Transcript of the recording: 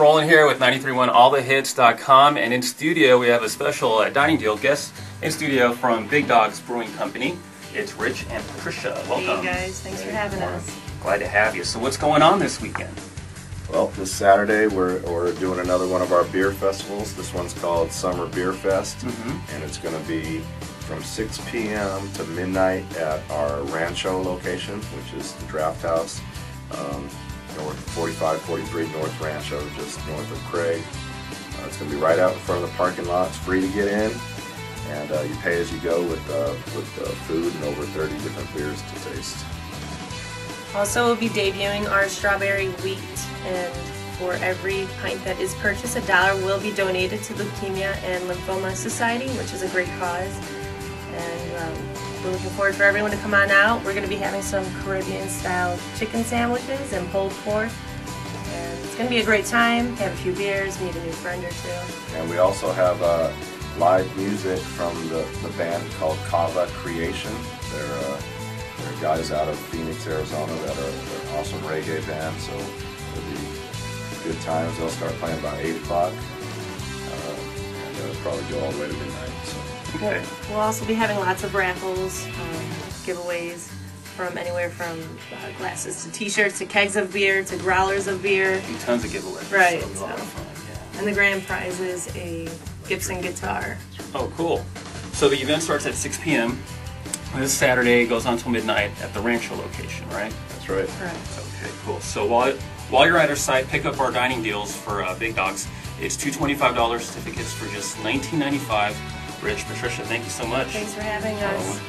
rolling here with 931allthehits.com, and in studio we have a special uh, dining deal guest in studio from Big Dogs Brewing Company. It's Rich and Patricia. Welcome. Hey guys, thanks for having us. Glad to have you. So, what's going on this weekend? Well, this Saturday we're, we're doing another one of our beer festivals. This one's called Summer Beer Fest, Mhm. and it's going to be from 6 p.m. to midnight at our Rancho location, which is the Draft House, um, north 4543 North Rancho, just north of Craig. Uh, it's going to be right out in front of the parking lot. It's free to get in, and uh, you pay as you go with uh, with uh, food and over 30 different beers to taste. Also, we'll be debuting our strawberry wheat, and for every pint that is purchased, a dollar will be donated to Leukemia and Lymphoma Society, which is a great cause. And um, we're looking forward for everyone to come on out. We're going to be having some Caribbean-style chicken sandwiches and pulled pork. And it's going to be a great time. Have a few beers, meet a new friend or two. And we also have uh, live music from the, the band called Kava Creation. They're, uh, they're guys out of Phoenix, Arizona that are an awesome reggae band, so it'll be good times. They'll start playing about 8 o'clock, uh, and they'll probably go all the way to midnight. So. Okay. We'll also be having lots of raffles, um, giveaways from anywhere from uh, glasses to t-shirts to kegs of beer to growlers of beer. And tons of giveaways. Right, So, it'll be a lot of so. fun, yeah. And the grand prize is a Gibson guitar. Oh, cool. So, the event starts at 6 p.m. This Saturday goes on till midnight at the Rancho location, right? That's right. Correct. Okay, cool. So while while you're at our site, pick up our dining deals for uh, Big Dogs. It's two twenty-five dollars certificates for just nineteen ninety-five. Rich, Patricia, thank you so much. Thanks for having us.